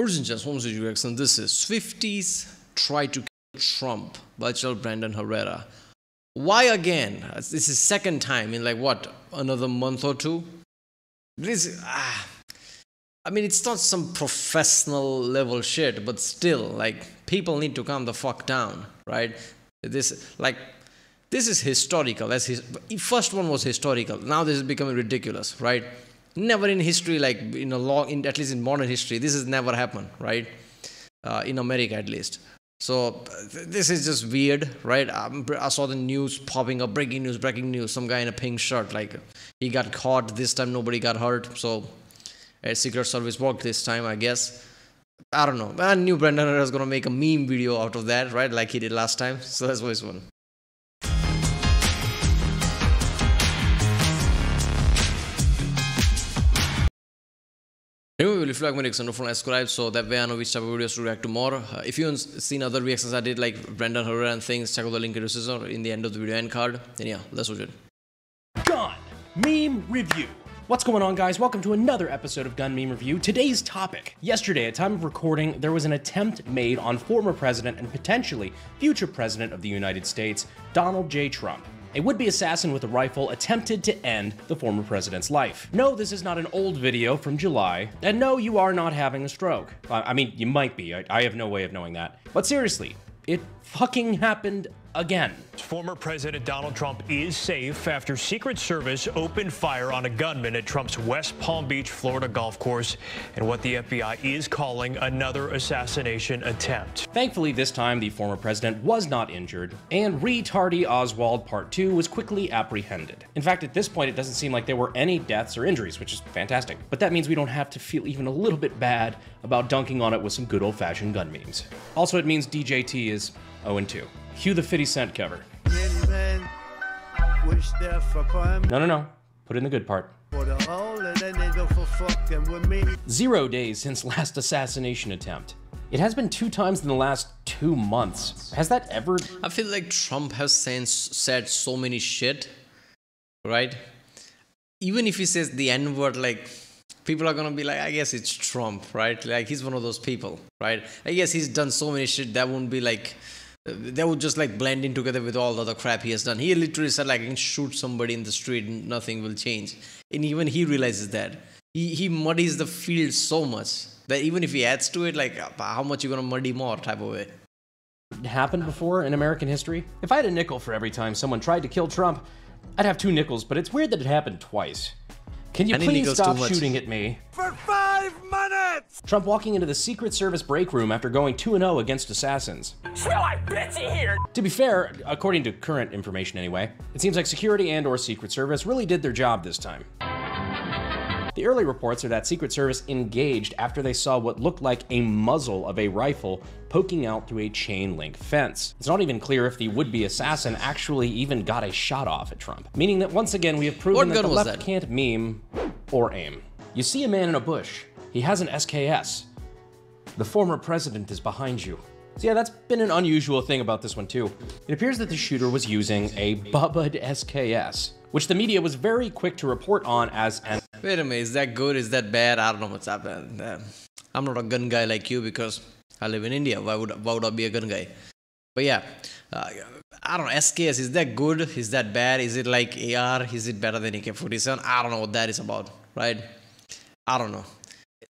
Urgent Holmes Jackson. This is Swifties try to kill Trump. Virtual Brandon Herrera. Why again? This is second time in like what another month or two. This ah, I mean it's not some professional level shit, but still like people need to calm the fuck down, right? This like this is historical. That's his first one was historical. Now this is becoming ridiculous, right? Never in history, like in a long, in, at least in modern history, this has never happened, right? Uh, in America, at least. So this is just weird, right? Um, I saw the news popping up, breaking news, breaking news. Some guy in a pink shirt, like he got caught. This time nobody got hurt. So a Secret Service worked this time, I guess. I don't know. I knew Brandon was gonna make a meme video out of that, right? Like he did last time. So that's what it's one. Anyway, you like my forget to subscribe so that way I know which type of videos to react to more. Uh, if you haven't seen other reactions I did like Brandon Herrera and things, check out the link in the description or in the end of the video end card. Then yeah, let's watch it. Gun Meme Review. What's going on guys? Welcome to another episode of Gun Meme Review. Today's topic. Yesterday, at time of recording, there was an attempt made on former president and potentially future president of the United States, Donald J. Trump. A would-be assassin with a rifle attempted to end the former president's life. No, this is not an old video from July, and no, you are not having a stroke. I mean, you might be, I, I have no way of knowing that. But seriously, it fucking happened again. Former President Donald Trump is safe after Secret Service opened fire on a gunman at Trump's West Palm Beach, Florida golf course and what the FBI is calling another assassination attempt. Thankfully, this time the former president was not injured, and retardy Oswald Part 2 was quickly apprehended. In fact, at this point, it doesn't seem like there were any deaths or injuries, which is fantastic. But that means we don't have to feel even a little bit bad about dunking on it with some good old-fashioned gun memes. Also, it means DJT is 0-2. Cue the 50 Cent cover. No, no, no. Put in the good part. Zero days since last assassination attempt. It has been two times in the last two months. Has that ever? I feel like Trump has said so many shit, right? Even if he says the N word, like people are gonna be like, I guess it's Trump, right? Like he's one of those people, right? I guess he's done so many shit that won't be like they would just like blend in together with all the other crap he has done. He literally said like I can shoot somebody in the street and nothing will change. And even he realizes that. He, he muddies the field so much that even if he adds to it, like uh, how much you gonna muddy more type of way. Happened before in American history? If I had a nickel for every time someone tried to kill Trump, I'd have two nickels, but it's weird that it happened twice. Can you please stop shooting at me? For five minutes! Trump walking into the Secret Service break room after going 2-0 against assassins. Smell like Betsy here! To be fair, according to current information anyway, it seems like security and or Secret Service really did their job this time. The early reports are that Secret Service engaged after they saw what looked like a muzzle of a rifle poking out through a chain link fence. It's not even clear if the would-be assassin actually even got a shot off at Trump, meaning that once again we have proven that the left that? can't meme or aim. You see a man in a bush, he has an SKS. The former president is behind you. So yeah, that's been an unusual thing about this one too. It appears that the shooter was using a Bubba SKS, which the media was very quick to report on as an Wait a minute, is that good? Is that bad? I don't know what's happening. I'm not a gun guy like you because I live in India. Why would why would I be a gun guy? But yeah, uh, I don't know. SKS is that good? Is that bad? Is it like AR? Is it better than AK-47? I don't know what that is about, right? I don't know.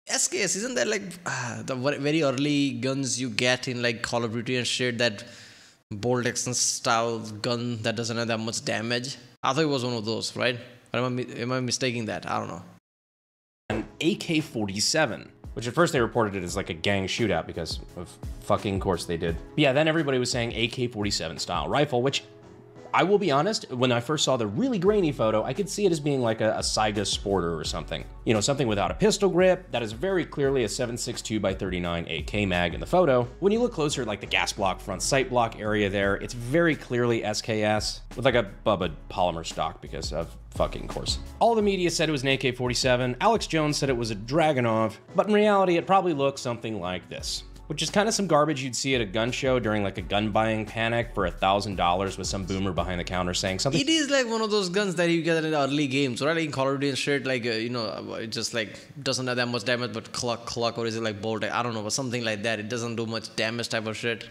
SKS isn't that like uh, the very early guns you get in like Call of Duty and shit? That bolt action style gun that doesn't have that much damage. I thought it was one of those, right? Am I, am I mistaking that? I don't know. An AK-47, which at first they reported it as like a gang shootout because of fucking course they did. But yeah, then everybody was saying AK-47 style rifle, which I will be honest, when I first saw the really grainy photo, I could see it as being like a, a Saiga Sporter or something. You know, something without a pistol grip, that is very clearly a 7.62 by 39 AK mag in the photo. When you look closer at like the gas block front sight block area there, it's very clearly SKS with like a Bubba polymer stock because of fucking course. All the media said it was an AK-47, Alex Jones said it was a Dragunov, but in reality it probably looks something like this. Which is kind of some garbage you'd see at a gun show during like a gun buying panic for a thousand dollars with some boomer behind the counter saying something. It is like one of those guns that you get in early games, right? In Call of Duty and shit, like uh, you know, uh, it just like doesn't have that much damage, but cluck cluck, or is it like bolt? I don't know, but something like that. It doesn't do much damage type of shit.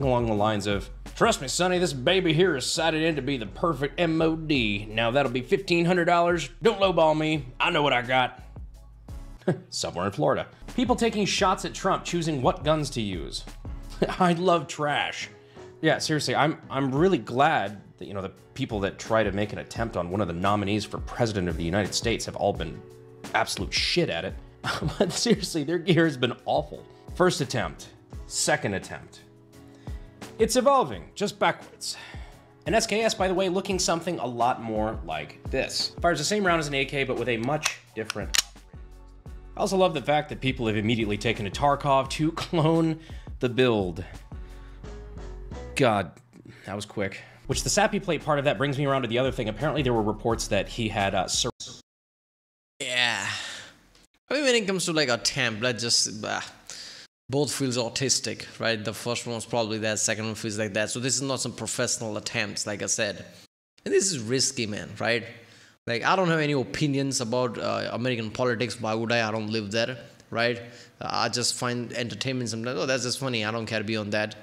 Along the lines of, trust me, Sonny, this baby here is sighted in to be the perfect MOA. Now that'll be fifteen hundred dollars. Don't lowball me. I know what I got. Somewhere in Florida. People taking shots at Trump choosing what guns to use. I love trash. Yeah, seriously, I'm I'm really glad that you know the people that try to make an attempt on one of the nominees for president of the United States have all been absolute shit at it. but seriously, their gear has been awful. First attempt, second attempt. It's evolving, just backwards. An SKS, by the way, looking something a lot more like this. Fires the same round as an AK, but with a much different I also love the fact that people have immediately taken to Tarkov to clone the build. God, that was quick. Which the SAPI plate part of that brings me around to the other thing. Apparently, there were reports that he had. Uh, yeah. I mean, when it comes to like a temp, that just. Bah, both feels autistic, right? The first one was probably that, second one feels like that. So this is not some professional attempts, like I said. And this is risky, man, right? Like i don't have any opinions about uh, american politics why would i? I don't live there right? I just find entertainment sometimes oh that's just funny i don't care beyond that.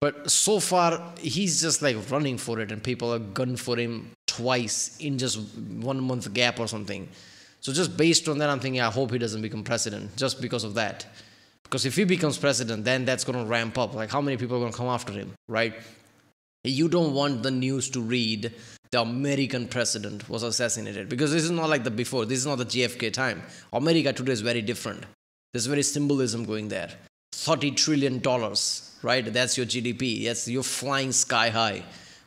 But so far he's just like running for it and people are gun for him twice in just one month gap or something. So just based on that i'm thinking i hope he doesn't become president just because of that. Because if he becomes president then that's going to ramp up. Like how many people are going to come after him right? You don't want the news to read the American president was assassinated because this is not like the before. This is not the JFK time. America today is very different. There's very symbolism going there. $30 trillion, right? That's your GDP. Yes, you're flying sky high,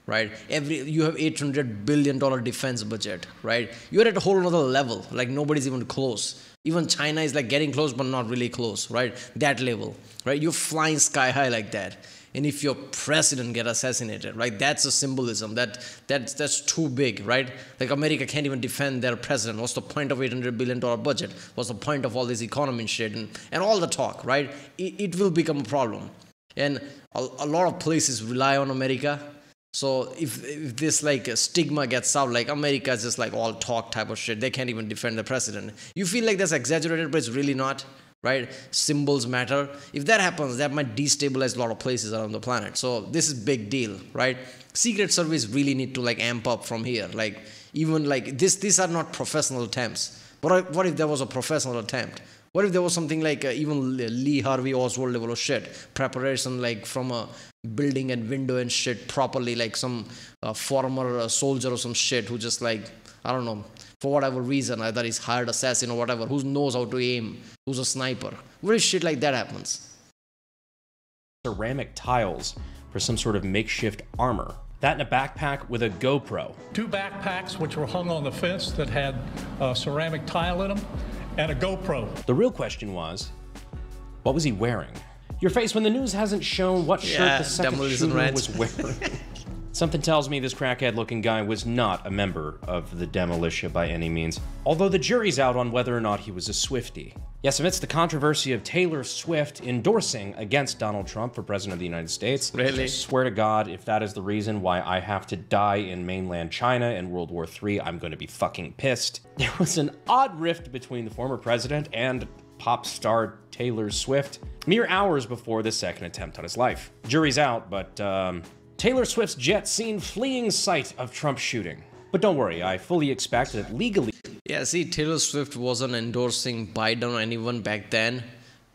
right? Every you have $800 billion defense budget, right? You're at a whole other level. Like nobody's even close. Even China is like getting close, but not really close, right? That level, right? You're flying sky high like that and if your president get assassinated right that's a symbolism that that's that's too big right? Like america can't even defend their president. What's the point of 800 billion dollar budget? What's the point of all this economy shit and, and all the talk right? It, it will become a problem. And a, a lot of places rely on america. So if, if this like stigma gets out, like America is just like all talk type of shit, they can't even defend the president. You feel like that's exaggerated, but it's really not right? Symbols matter. If that happens, that might destabilize a lot of places around the planet. So this is big deal, right? Secret Service really need to like amp up from here. Like even like this, these are not professional attempts. But what if there was a professional attempt? What if there was something like uh, even Lee Harvey Oswald level of shit preparation, like from a building and window and shit properly, like some uh, former uh, soldier or some shit who just like I don't know for whatever reason, either he's hired assassin or whatever, who knows how to aim, who's a sniper. What if shit like that happens? Ceramic tiles for some sort of makeshift armor. That in a backpack with a GoPro. Two backpacks which were hung on the fence that had a ceramic tile in them and a GoPro. The real question was, what was he wearing? Your face when the news hasn't shown what shirt the second shooter was wearing. Something tells me this crackhead looking guy was not a member of the Demolition by any means, although the jury's out on whether or not he was a Swifty. Yes, amidst the controversy of Taylor Swift endorsing against Donald Trump for President of the United States, really? I swear to God, if that is the reason why I have to die in mainland China in World War III, I'm going to be fucking pissed. There was an odd rift between the former president and pop star Taylor Swift mere hours before the second attempt on his life. Jury's out, but um, Taylor Swift's jet seen fleeing sight of Trump shooting. But don't worry, I fully expect that legally. Yeah, see, Taylor Swift wasn't endorsing Biden or anyone back then.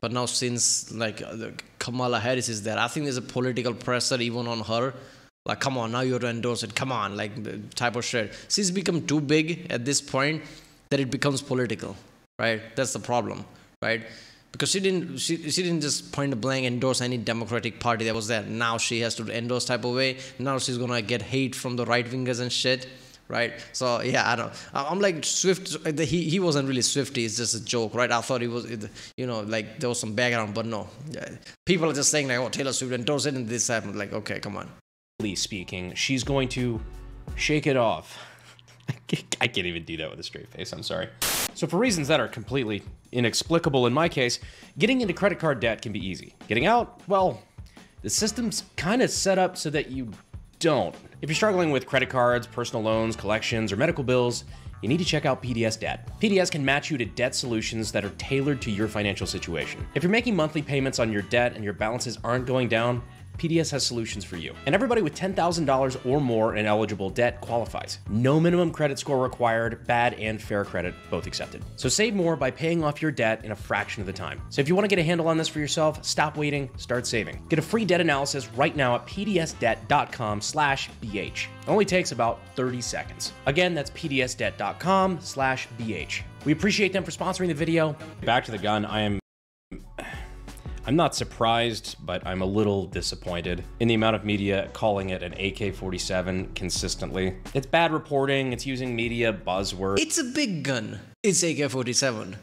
But now, since like uh, Kamala Harris is there, I think there's a political pressure even on her. Like, come on, now you have to endorse it. Come on, like type of shit. She's become too big at this point that it becomes political, right? That's the problem, right? Because she didn't she, she didn't just point blank endorse any democratic party that was there. Now she has to endorse type of way. Now she's gonna get hate from the right wingers and shit right? So yeah i don't i'm like swift he, he wasn't really swifty it's just a joke right? I thought he was you know like there was some background but no. People are just saying like oh taylor swift endorsed it and this happened. Like okay come on. Speaking she's going to shake it off I can't even do that with a straight face. I'm sorry. So, for reasons that are completely inexplicable in my case, getting into credit card debt can be easy. Getting out, well, the system's kind of set up so that you don't. If you're struggling with credit cards, personal loans, collections, or medical bills, you need to check out PDS Debt. PDS can match you to debt solutions that are tailored to your financial situation. If you're making monthly payments on your debt and your balances aren't going down, PDS has solutions for you. And everybody with $10,000 or more in eligible debt qualifies. No minimum credit score required, bad and fair credit both accepted. So save more by paying off your debt in a fraction of the time. So if you want to get a handle on this for yourself, stop waiting, start saving. Get a free debt analysis right now at pdsdebt.com slash BH. Only takes about 30 seconds. Again, that's pdsdebt.com slash BH. We appreciate them for sponsoring the video. Back to the gun, I am I'm not surprised, but I'm a little disappointed in the amount of media calling it an AK 47 consistently. It's bad reporting, it's using media buzzwords. It's a big gun. It's AK 47.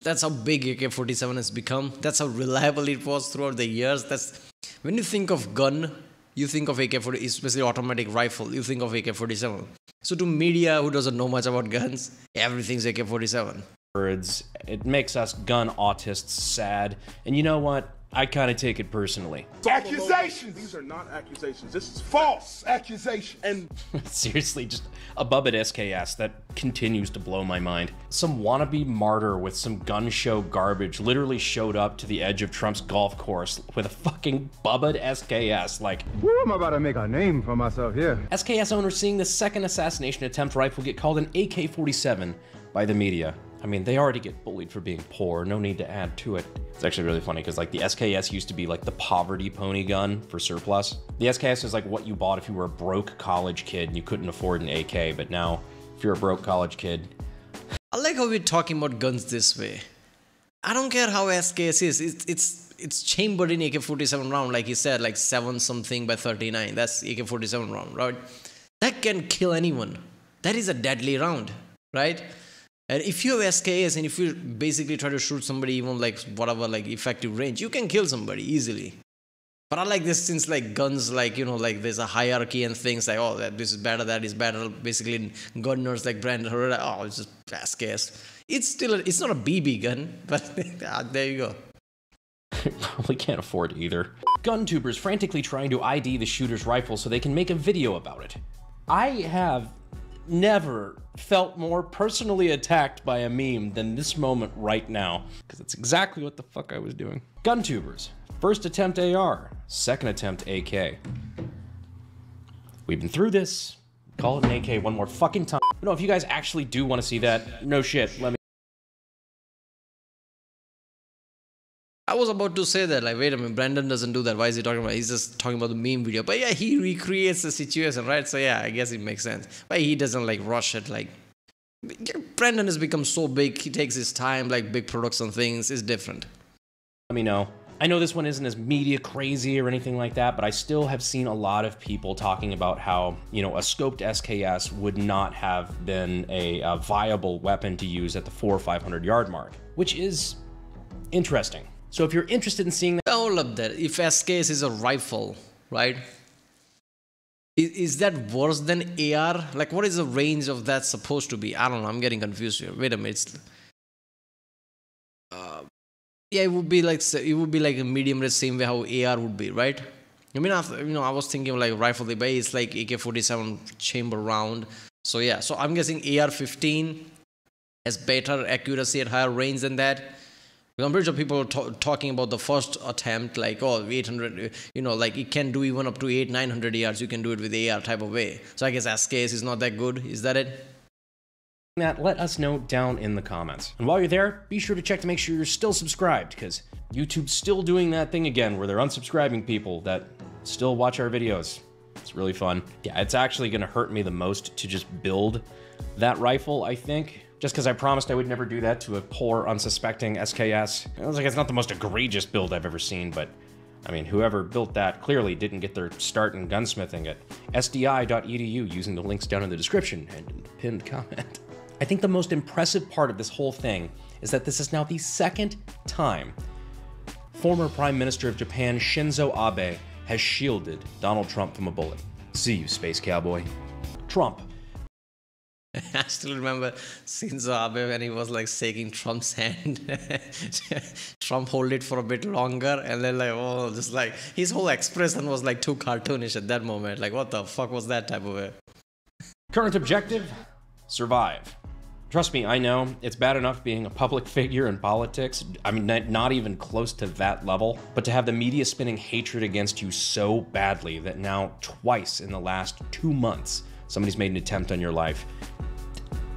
That's how big AK 47 has become. That's how reliable it was throughout the years. That's when you think of gun, you think of AK 40, especially automatic rifle, you think of AK 47. So, to media who doesn't know much about guns, everything's AK 47 words. It makes us gun autists sad. And you know what? I kind of take it personally. Accusations! These are not accusations. This is false accusation. And seriously, just above it SKS that continues to blow my mind. Some wannabe martyr with some gun show garbage literally showed up to the edge of Trump's golf course with a fucking bubbed SKS. Like, Woo, I'm about to make a name for myself here. SKS owner seeing the second assassination attempt rifle get called an AK 47 by the media. I mean, they already get bullied for being poor, no need to add to it. It's actually really funny because like the SKS used to be like the poverty pony gun for surplus. The SKS is like what you bought if you were a broke college kid and you couldn't afford an AK, but now if you're a broke college kid. I like how we're talking about guns this way. I don't care how SKS is, it's, it's, it's chambered in AK 47 round, like he said, like 7 something by 39. That's AK 47 round, right? That can kill anyone. That is a deadly round, right? And if you have SKS and if you basically try to shoot somebody even like whatever like effective range, you can kill somebody easily. But I like this since like guns like you know like there's a hierarchy and things like oh that this is better that is better basically gunners like Brandon Herrera oh it's just SKS. It's still a, it's not a BB gun but ah, there you go. Probably can't afford either. Gun tubers frantically trying to ID the shooter's rifle so they can make a video about it. I have never felt more personally attacked by a meme than this moment right now, because it's exactly what the fuck I was doing. Gun tubers. First attempt AR, second attempt AK. We've been through this. Call it an AK one more fucking time. No, if you guys actually do want to see that, no shit, let me I was about to say that, like, wait a minute, Brandon doesn't do that. Why is he talking about? He's just talking about the meme video. But yeah, he recreates the situation, right? So yeah, I guess it makes sense. But he doesn't like rush it. Like, Brandon has become so big. He takes his time. Like big products and things is different. Let me know. I know this one isn't as media crazy or anything like that, but I still have seen a lot of people talking about how, you know, a scoped SKS would not have been a, a viable weapon to use at the four or 500 yard mark, which is interesting. So if you're interested in seeing that, of that. If SKS is a rifle, right? Is, is that worse than AR? Like, what is the range of that supposed to be? I don't know. I'm getting confused here. Wait a minute. Uh, yeah, it would be like it would be like a medium range, same way how AR would be, right? I mean, after, you know, I was thinking like rifle, but it's like AK-47 chamber round. So yeah, so I'm guessing AR-15 has better accuracy at higher range than that. I'm pretty sure people are talking about the first attempt, like, oh, 800, you know, like it can do even up to 8, 900 yards. You can do it with AR type of way. So I guess SKS is not that good. Is that it? That, let us know down in the comments. And while you're there, be sure to check to make sure you're still subscribed, because YouTube's still doing that thing again where they're unsubscribing people that still watch our videos. It's really fun. Yeah, it's actually going to hurt me the most to just build that rifle, I think just because I promised I would never do that to a poor, unsuspecting SKS. It was like it's not the most egregious build I've ever seen, but I mean, whoever built that clearly didn't get their start in gunsmithing at sdi.edu using the links down in the description and in the pinned comment. I think the most impressive part of this whole thing is that this is now the second time former Prime Minister of Japan Shinzo Abe has shielded Donald Trump from a bullet. See you, Space Cowboy. Trump I still remember Shinzo Abe when he was like shaking Trump's hand. Trump hold it for a bit longer, and then like oh, just like his whole expression was like too cartoonish at that moment. Like what the fuck was that type of a? Current objective survive. Trust me, I know it's bad enough being a public figure in politics. I mean, not even close to that level. But to have the media spinning hatred against you so badly that now, twice in the last two months, somebody's made an attempt on your life,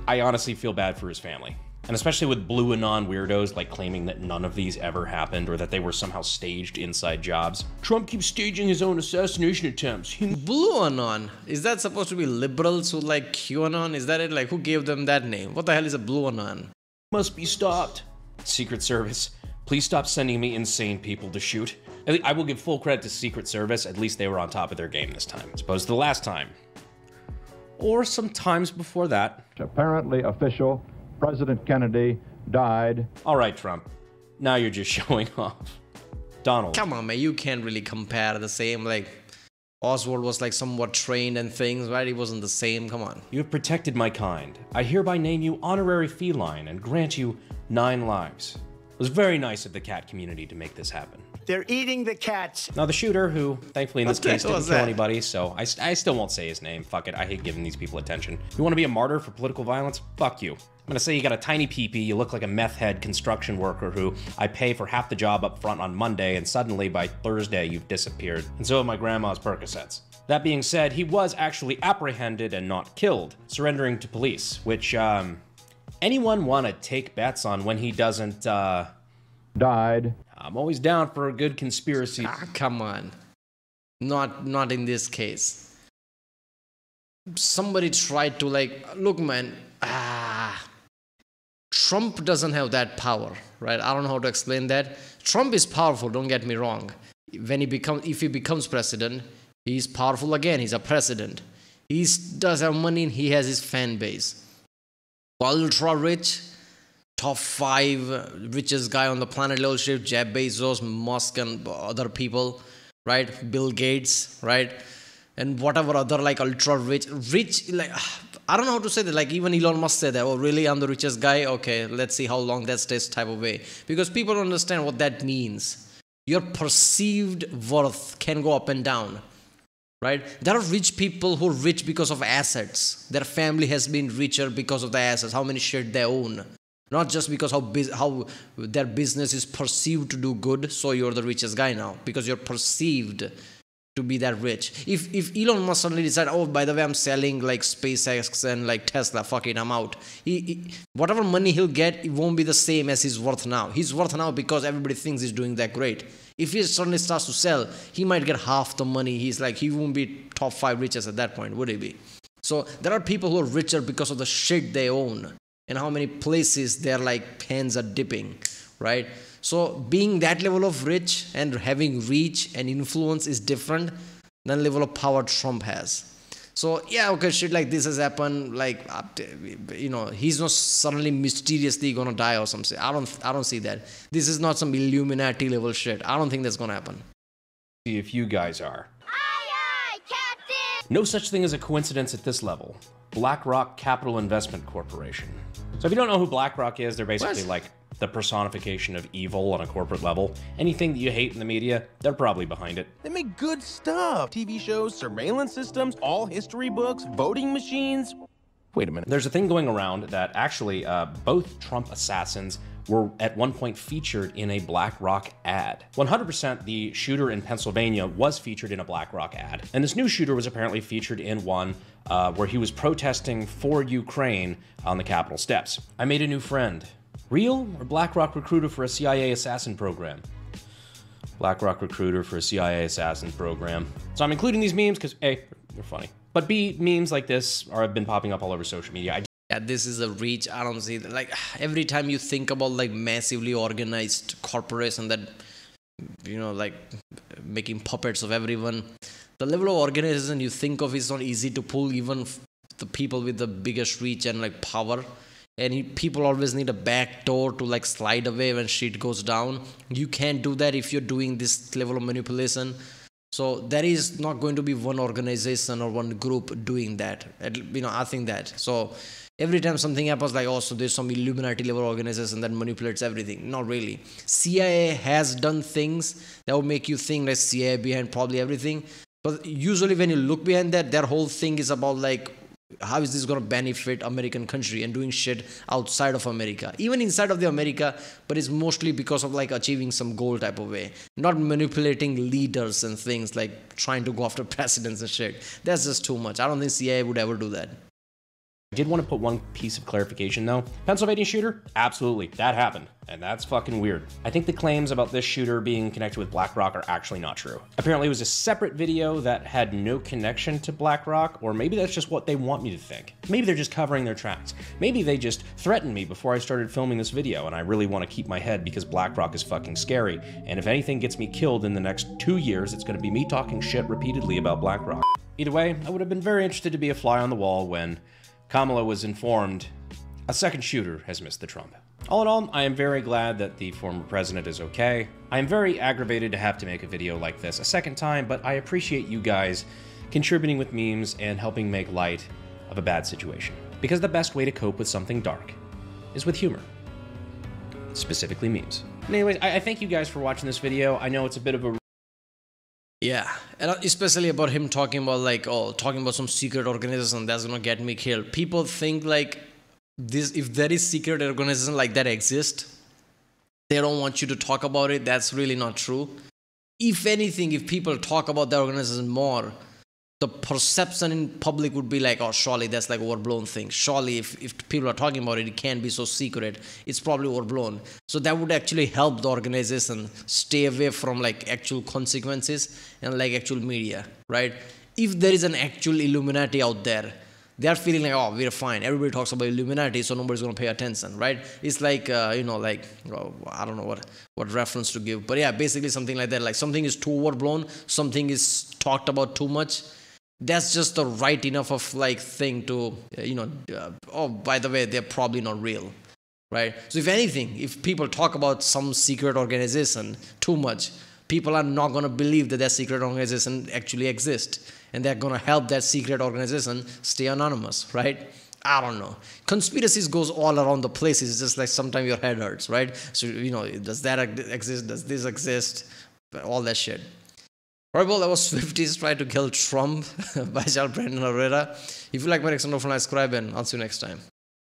I honestly feel bad for his family. And especially with blue anon weirdos like claiming that none of these ever happened or that they were somehow staged inside jobs. Trump keeps staging his own assassination attempts. blue anon? Is that supposed to be liberals who like QAnon? Is that it? Like who gave them that name? What the hell is a blue anon? Must be stopped. Secret Service, please stop sending me insane people to shoot. I will give full credit to Secret Service, at least they were on top of their game this time, as opposed to the last time. Or some times before that. Apparently official President Kennedy died. All right, Trump. Now you're just showing off. Donald. Come on, man. You can't really compare the same. Like, Oswald was like somewhat trained and things, right? He wasn't the same. Come on. You have protected my kind. I hereby name you honorary feline and grant you nine lives. It was very nice of the cat community to make this happen. They're eating the cats. Now, the shooter, who thankfully in this case didn't kill that? anybody, so I, I still won't say his name. Fuck it. I hate giving these people attention. You want to be a martyr for political violence? Fuck you. I'm gonna say you got a tiny peepee, you look like a meth head construction worker who I pay for half the job up front on Monday, and suddenly by Thursday you've disappeared. And so have my grandma's Percocets. That being said, he was actually apprehended and not killed, surrendering to police, which, um, anyone want to take bets on when he doesn't, uh, Died. I'm always down for a good conspiracy. Ah, come on. Not not in this case. Somebody tried to like look man, ah Trump doesn't have that power, right? I don't know how to explain that. Trump is powerful, don't get me wrong. When he becomes if he becomes president, he's powerful again, he's a president. He does have money and he has his fan base. Ultra rich, top five richest guy on the planet level shift jeff bezos musk and other people right? Bill gates right? And whatever other like ultra rich rich like i don't know how to say that. Like even elon musk said that oh really? I'm the richest guy? Okay let's see how long that stays type of way. Because people don't understand what that means. Your perceived worth can go up and down right? There are rich people who are rich because of assets. Their family has been richer because of the assets. How many shares they own not just because how how their business is perceived to do good so you're the richest guy now because you're perceived to be that rich. If if elon musk suddenly decide oh by the way i'm selling like spacex and like tesla fuck it i'm out. He, he- whatever money he'll get it won't be the same as his worth now. He's worth now because everybody thinks he's doing that great. If he suddenly starts to sell he might get half the money. He's like he won't be top five richest at that point would he be? So there are people who are richer because of the shit they own and how many places their like hands are dipping, right? So being that level of rich and having reach and influence is different than level of power Trump has. So yeah, okay, shit like this has happened. Like you know, he's not suddenly mysteriously gonna die or something. I don't, I don't see that. This is not some Illuminati level shit. I don't think that's gonna happen. See if you guys are. No such thing as a coincidence at this level. BlackRock Capital Investment Corporation. So if you don't know who BlackRock is, they're basically What? like the personification of evil on a corporate level. Anything that you hate in the media, they're probably behind it. They make good stuff. TV shows, surveillance systems, all history books, voting machines. Wait a minute. There's a thing going around that actually uh, both Trump assassins were at one point featured in a BlackRock ad. 100% the shooter in Pennsylvania was featured in a BlackRock ad. And this new shooter was apparently featured in one uh, where he was protesting for Ukraine on the Capitol steps. I made a new friend. Real or BlackRock recruiter for a CIA assassin program? BlackRock recruiter for a CIA assassin program. So I'm including these memes because A, they're funny. But B, memes like this are have been popping up all over social media. I yeah this is a reach. I don't see like every time you think about like massively organized corporation that you know like making puppets of everyone the level of organization you think of is not easy to pull even the people with the biggest reach and like power. And people always need a back door to like slide away when shit goes down. You can't do that if you're doing this level of manipulation so there is not going to be one organization or one group doing that. At- You know, I think that. So Every time something happens, like, oh, so there's some Illuminati level organization that manipulates everything. Not really. CIA has done things that would make you think that CIA behind probably everything. But usually, when you look behind that, their whole thing is about like how is this going to benefit american country and doing shit outside of america? Even inside of the america but it's mostly because of like achieving some goal type of way. Not manipulating leaders and things like trying to go after presidents and shit. That's just too much. I don't think cia would ever do that I did want to put one piece of clarification though. Pennsylvania shooter? Absolutely, that happened. And that's fucking weird. I think the claims about this shooter being connected with BlackRock are actually not true. Apparently it was a separate video that had no connection to BlackRock, or maybe that's just what they want me to think. Maybe they're just covering their tracks. Maybe they just threatened me before I started filming this video, and I really want to keep my head because BlackRock is fucking scary, and if anything gets me killed in the next two years, it's gonna be me talking shit repeatedly about BlackRock. Either way, I would have been very interested to be a fly on the wall when Kamala was informed a second shooter has missed the Trump. All in all, I am very glad that the former president is okay. I am very aggravated to have to make a video like this a second time, but I appreciate you guys contributing with memes and helping make light of a bad situation. Because the best way to cope with something dark is with humor. Specifically memes. Anyways, I, I thank you guys for watching this video. I know it's a bit of a yeah, and uh, especially about him talking about like oh, talking about some secret organization that's gonna get me killed. People think like this if there is secret organization like that exist, they don't want you to talk about it. That's really not true. If anything, if people talk about the organization more, the perception in public would be like, oh, surely that's like overblown thing. Surely if, if people are talking about it, it can't be so secret. It's probably overblown. So that would actually help the organization stay away from like actual consequences and like actual media, right? If there is an actual Illuminati out there, they are feeling like, oh, we're fine. Everybody talks about Illuminati, so nobody's going to pay attention, right? It's like, uh, you know, like, well, I don't know what, what reference to give. But yeah, basically something like that. Like something is too overblown, something is talked about too much that's just the right enough of like thing to you know uh, oh by the way they're probably not real right? So if anything if people talk about some secret organization too much people are not going to believe that that secret organization actually exists and they're going to help that secret organization stay anonymous right? I don't know. Conspiracies goes all around the place it's just like sometimes your head hurts right? So you know does that exist does this exist? All that shit Right, well, that was Swifties trying to kill Trump by Charles Brandon Herrera. If you like my next one, don't forget to subscribe and I'll see you next time.